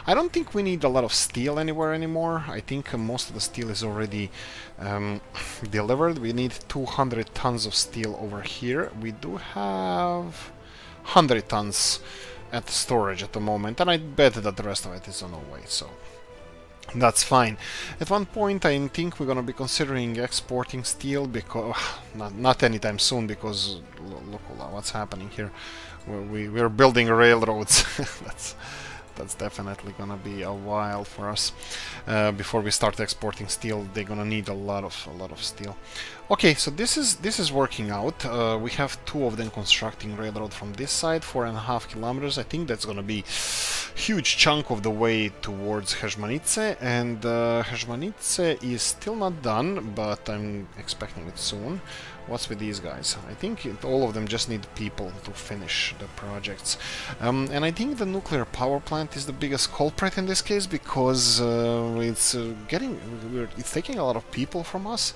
I don't think we need a lot of steel anywhere anymore. I think uh, most of the steel is already um, delivered. We need 200 tons of steel over here. We do have 100 tons at storage at the moment, and I bet that the rest of it is on the way, so that's fine. At one point I think we're gonna be considering exporting steel because ah, not, not anytime soon because look what's happening here. We, we're building railroads. That's that's definitely gonna be a while for us uh, before we start exporting steel. They're gonna need a lot of a lot of steel. Okay, so this is this is working out. Uh, we have two of them constructing railroad from this side, four and a half kilometers. I think that's gonna be huge chunk of the way towards Heřmanice, and uh, Heřmanice is still not done, but I'm expecting it soon. What's with these guys? I think it, all of them just need people to finish the projects. Um, and I think the nuclear power plant is the biggest culprit in this case because uh, it's uh, getting, it's taking a lot of people from us.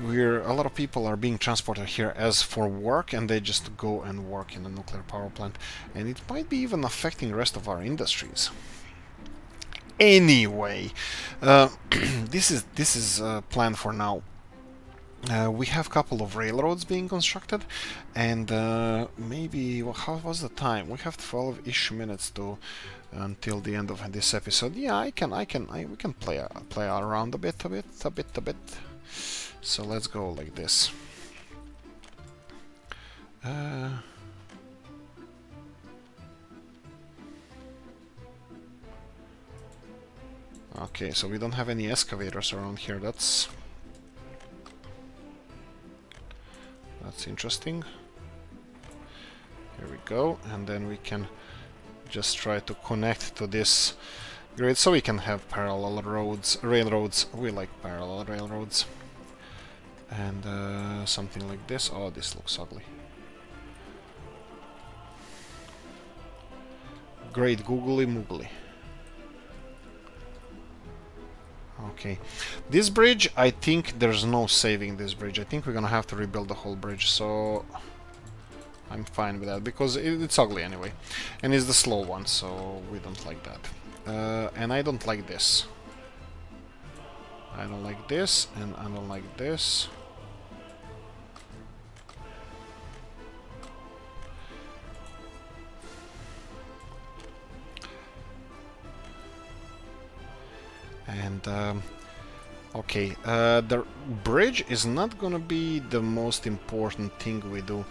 We're, a lot of people are being transported here as for work and they just go and work in the nuclear power plant. And it might be even affecting rest of our industries anyway uh, this is this is uh, planned for now uh, we have a couple of railroads being constructed and uh, maybe well, how was the time? We have 12-ish minutes to until the end of this episode. Yeah I can I can I, we can play uh, play around a bit a bit a bit a bit. So let's go like this. Uh, okay so we don't have any excavators around here that's That's interesting. Here we go, and then we can just try to connect to this grid so we can have parallel roads, railroads. We like parallel railroads. And uh, something like this. Oh, this looks ugly. Great googly moogly. Okay. This bridge, I think there's no saving this bridge. I think we're gonna have to rebuild the whole bridge, so... I'm fine with that, because it's ugly anyway. And it's the slow one, so we don't like that. Uh, and I don't like this. I don't like this, and I don't like this. And um, Okay, uh, the bridge is not gonna be the most important thing we do,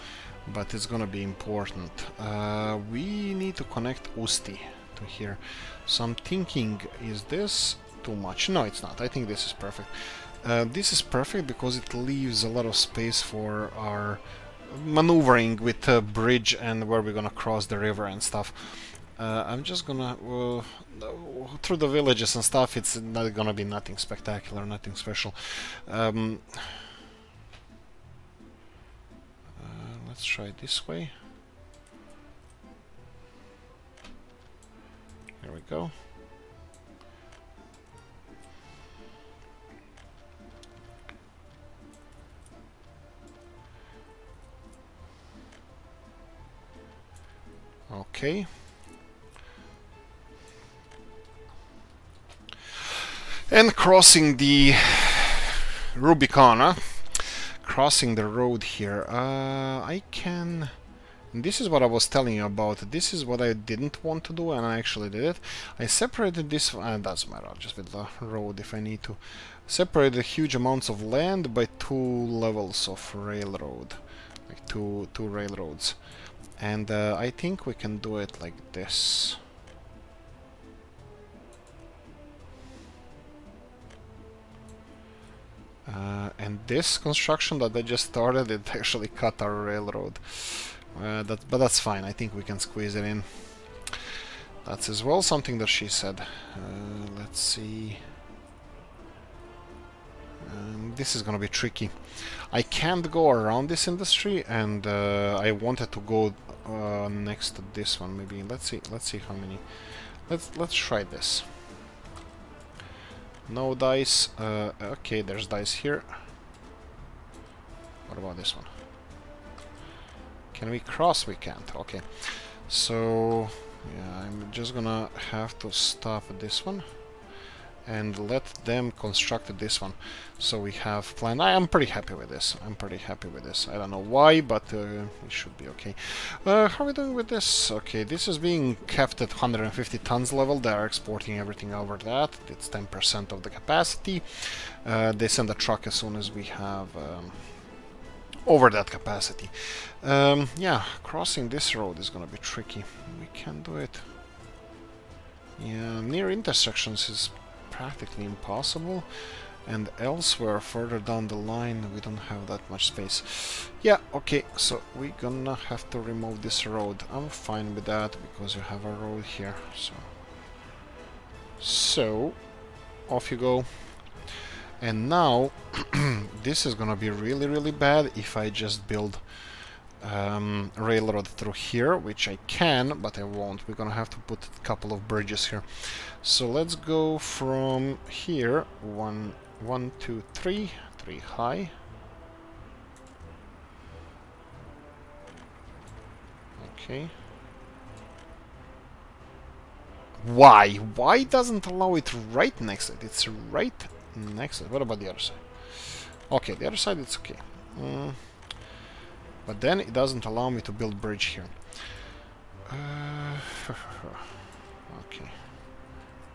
but it's gonna be important. Uh, we need to connect Usti to here. So I'm thinking, is this too much? No, it's not. I think this is perfect. Uh, this is perfect because it leaves a lot of space for our maneuvering with the bridge and where we're gonna cross the river and stuff. Uh, I'm just gonna uh, through the villages and stuff. It's not gonna be nothing spectacular, nothing special. Um, uh, let's try this way. There we go. Okay. And crossing the Rubicon, crossing the road here, uh, I can... This is what I was telling you about. This is what I didn't want to do, and I actually did it. I separated this... Uh, doesn't matter, I'll just build the road if I need to. Separated huge amounts of land by two levels of railroad. Like two, two railroads. And uh, I think we can do it like this. Uh, and this construction that I just started, it actually cut our railroad. Uh, that, but that's fine, I think we can squeeze it in. That's as well something that she said. Uh, let's see... Um, this is gonna be tricky. I can't go around this industry, and uh, I wanted to go uh, next to this one. Maybe let's see. Let's see how many. Let's let's try this. No dice. Uh, okay, there's dice here. What about this one? Can we cross? We can't. Okay. So, yeah, I'm just gonna have to stop this one and let them construct this one. So we have plan. I am pretty happy with this. I'm pretty happy with this. I don't know why, but uh, it should be okay. Uh, how are we doing with this? Okay, this is being kept at 150 tons level. They are exporting everything over that. It's 10% of the capacity. Uh, they send a truck as soon as we have... Um, over that capacity. Um, yeah, crossing this road is gonna be tricky. We can do it. Yeah, near intersections is practically impossible. And elsewhere further down the line we don't have that much space. Yeah okay so we're gonna have to remove this road. I'm fine with that because you have a road here so. So off you go. And now this is gonna be really really bad if I just build um, railroad through here, which I can, but I won't. We're gonna have to put a couple of bridges here. So let's go from here, one, one, two, three, three high. Okay. Why? Why doesn't allow it right next it? It's right next it. What about the other side? Okay, the other side it's okay. Mm. But then it doesn't allow me to build bridge here. Uh, okay.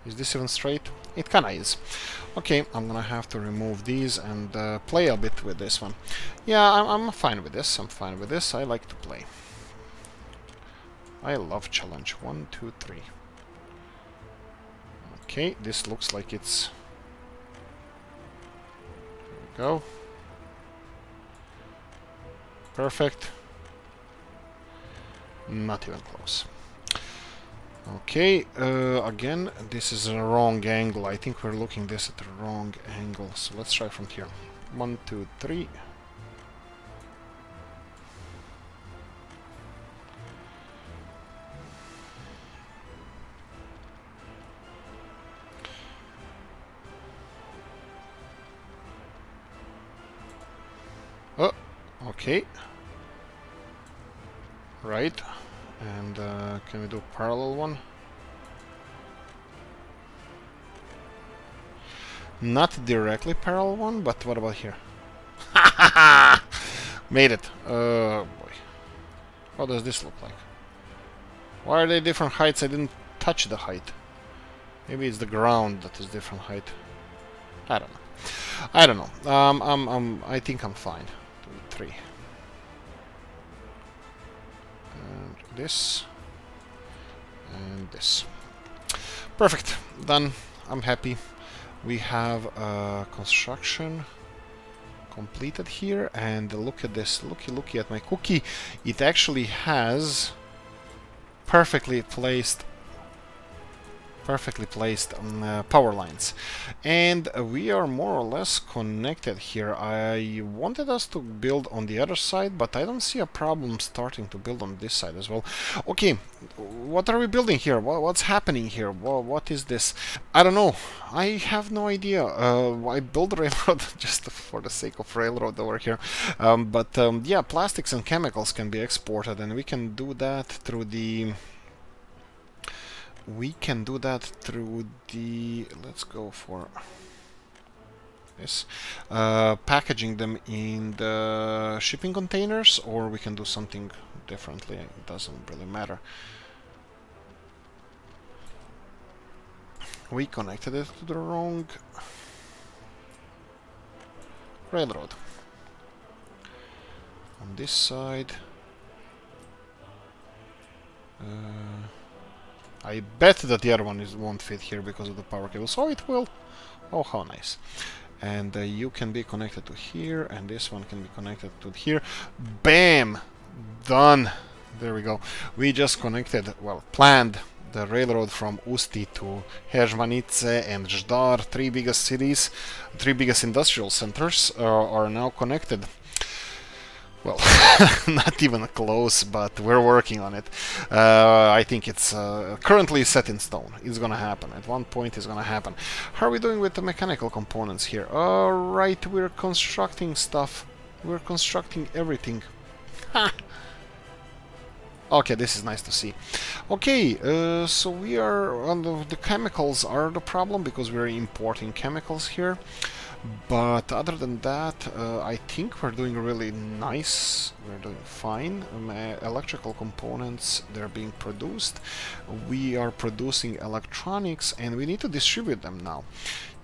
Is this even straight? It kinda is. Okay, I'm gonna have to remove these and uh, play a bit with this one. Yeah, I'm, I'm fine with this. I'm fine with this. I like to play. I love challenge. One, two, three. Okay, this looks like it's... There we go. Perfect. Not even close. Okay, uh, again, this is a wrong angle. I think we're looking this at the wrong angle. So let's try from here. One, two, three. Okay. Right. And uh, can we do parallel one? Not directly parallel one, but what about here? Made it. Oh boy. What does this look like? Why are they different heights? I didn't touch the height. Maybe it's the ground that is different height. I don't know. I don't know. Um, I'm, I'm, I think I'm fine. Two, three. This. And this. Perfect. Done. I'm happy. We have uh, construction completed here and look at this looky looky at my cookie it actually has perfectly placed perfectly placed um, power lines. And we are more or less connected here. I wanted us to build on the other side but I don't see a problem starting to build on this side as well. Okay what are we building here? What's happening here? What is this? I don't know. I have no idea. Uh, I build railroad just for the sake of railroad over here. Um, but um, yeah plastics and chemicals can be exported and we can do that through the we can do that through the let's go for this uh, packaging them in the shipping containers or we can do something differently it doesn't really matter. We connected it to the wrong railroad. On this side uh, I bet that the other one is, won't fit here because of the power cable. So it will. Oh, how nice. And uh, you can be connected to here, and this one can be connected to here. Bam! Done! There we go. We just connected, well, planned the railroad from Usti to Heřmanice and Ždar, three biggest cities, three biggest industrial centers, uh, are now connected well, not even close, but we're working on it. Uh, I think it's uh, currently set in stone. It's gonna happen. At one point it's gonna happen. How are we doing with the mechanical components here? Alright, we're constructing stuff. We're constructing everything. okay, this is nice to see. Okay, uh, so we are the, the chemicals are the problem because we're importing chemicals here. But other than that, uh, I think we're doing really nice. We're doing fine. Um, electrical components, they're being produced. We are producing electronics and we need to distribute them now.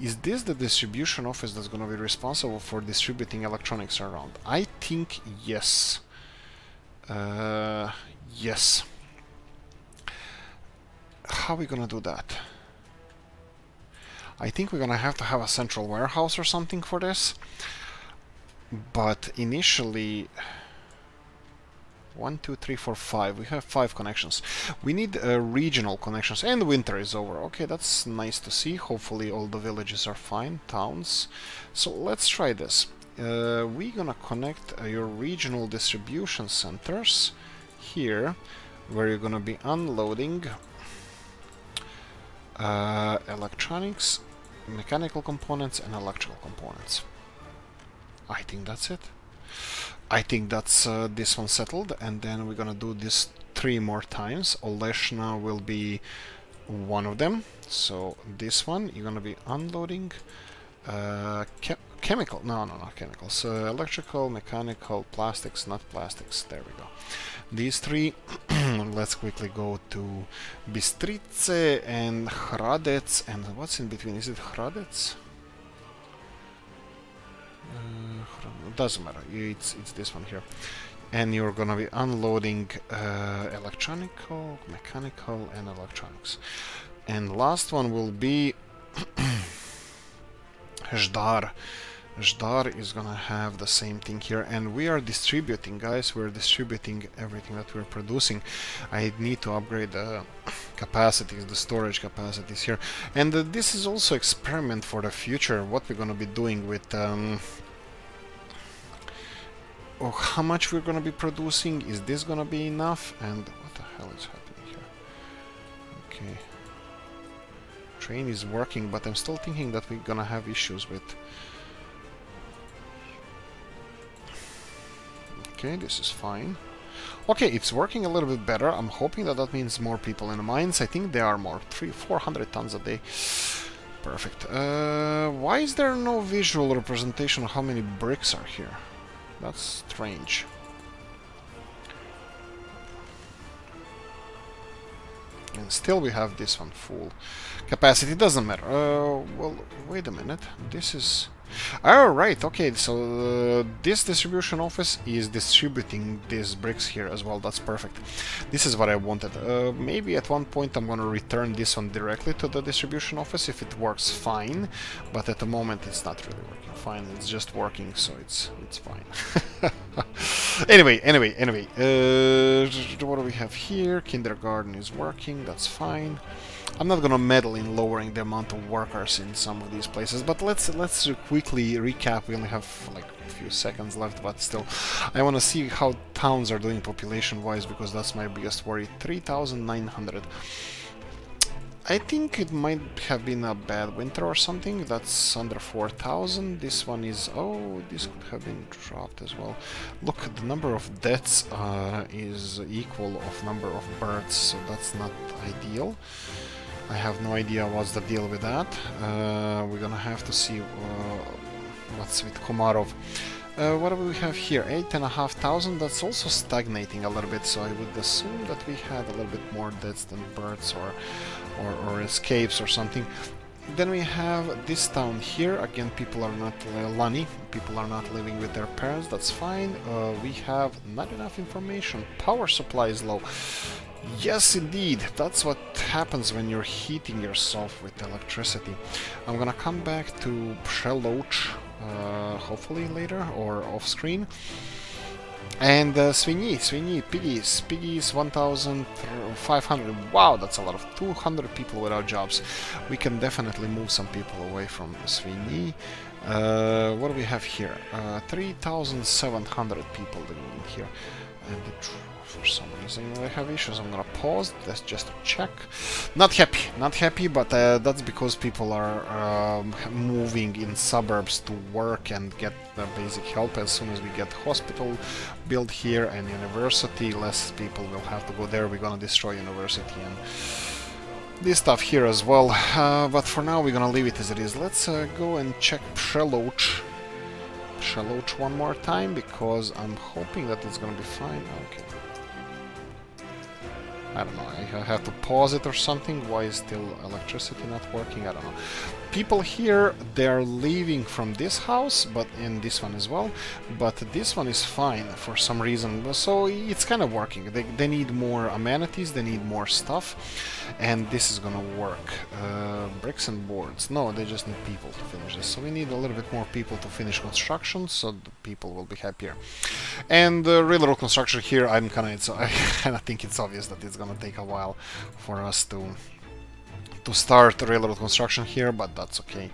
Is this the distribution office that's going to be responsible for distributing electronics around? I think yes. Uh, yes. How are we going to do that? I think we're gonna have to have a central warehouse or something for this. But initially... One, two, three, four, five. We have five connections. We need uh, regional connections. And winter is over. Okay, that's nice to see. Hopefully all the villages are fine. Towns. So let's try this. Uh, we're gonna connect uh, your regional distribution centers here, where you're gonna be unloading uh, electronics mechanical components and electrical components. I think that's it. I think that's uh, this one settled and then we're gonna do this three more times. Oleshna will be one of them. So this one you're gonna be unloading uh, chemical, no, no, not chemicals, uh, electrical, mechanical, plastics, not plastics, there we go. These three, let's quickly go to Bistrice and Hradec, and what's in between, is it Hradec? Uh, doesn't matter, it's, it's this one here. And you're gonna be unloading uh, electronical, mechanical, and electronics. And last one will be Ždar. Ždar is gonna have the same thing here and we are distributing guys. We're distributing everything that we're producing. I need to upgrade the capacities the storage capacities here. And uh, this is also experiment for the future what we're gonna be doing with um, oh, how much we're gonna be producing? Is this gonna be enough? And what the hell is happening here? Okay. Train is working, but I'm still thinking that we're gonna have issues with... Okay, this is fine. Okay, it's working a little bit better. I'm hoping that that means more people in the mines. I think there are more. Three, 400 tons a day. Perfect. Uh, why is there no visual representation of how many bricks are here? That's strange. And still we have this one full capacity. Doesn't matter. Uh, well, wait a minute. This is... Oh, right, okay, so uh, this distribution office is distributing these bricks here as well, that's perfect. This is what I wanted. Uh, maybe at one point I'm gonna return this one directly to the distribution office if it works fine, but at the moment it's not really working fine, it's just working, so it's it's fine. anyway, anyway, anyway, uh, what do we have here? Kindergarten is working, that's fine. I'm not gonna meddle in lowering the amount of workers in some of these places, but let's let's quickly recap. We only have like a few seconds left, but still, I want to see how towns are doing population-wise because that's my biggest worry. 3,900. I think it might have been a bad winter or something. That's under 4,000. This one is... Oh, this could have been dropped as well. Look, the number of deaths uh, is equal of number of births, so that's not ideal. I have no idea what's the deal with that. Uh, we're gonna have to see uh, what's with Komarov. Uh, what do we have here? Eight and a half thousand. That's also stagnating a little bit. So I would assume that we had a little bit more deaths than birds or, or, or escapes or something. Then we have this town here. Again, people are not uh, Lani. People are not living with their parents. That's fine. Uh, we have not enough information. Power supply is low. Yes, indeed. That's what happens when you're heating yourself with electricity. I'm gonna come back to Przeloch, uh, hopefully later, or off-screen. And uh, Swinyi, Piggies, Piggies 1500. Wow, that's a lot of 200 people without jobs. We can definitely move some people away from Swinyi. Uh, what do we have here? Uh, 3,700 people living in here. And for some reason I have issues. I'm gonna pause, that's just to check. Not happy, not happy, but uh, that's because people are um, moving in suburbs to work and get the basic help. As soon as we get hospital built here and university, less people will have to go there. We're gonna destroy university and this stuff here as well. Uh, but for now we're gonna leave it as it is. Let's uh, go and check Przeloch. Przeloch one more time because I'm hoping that it's gonna be fine. Okay. I don't know, I have to pause it or something? Why is still electricity not working? I don't know. People here, they're leaving from this house, but in this one as well, but this one is fine for some reason, so it's kind of working. They, they need more amenities, they need more stuff, and this is gonna work. Uh, bricks and boards, no, they just need people to finish this, so we need a little bit more people to finish construction, so the people will be happier. And the uh, railroad construction here, I'm kinda, I kinda think it's obvious that it's gonna take a while for us to to start railroad construction here, but that's okay.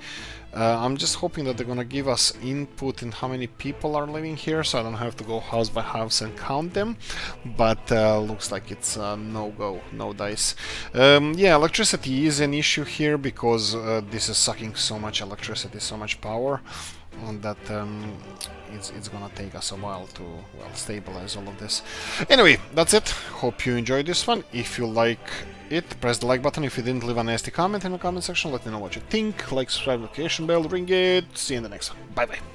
Uh, I'm just hoping that they're gonna give us input in how many people are living here, so I don't have to go house by house and count them. But uh, looks like it's uh, no go, no dice. Um, yeah, electricity is an issue here because uh, this is sucking so much electricity, so much power and that um, it's, it's gonna take us a while to well stabilize all of this. Anyway, that's it. Hope you enjoyed this one. If you like it, press the like button. If you didn't leave a nasty comment in the comment section, let me know what you think. Like, subscribe, notification bell, ring it. See you in the next one. Bye bye.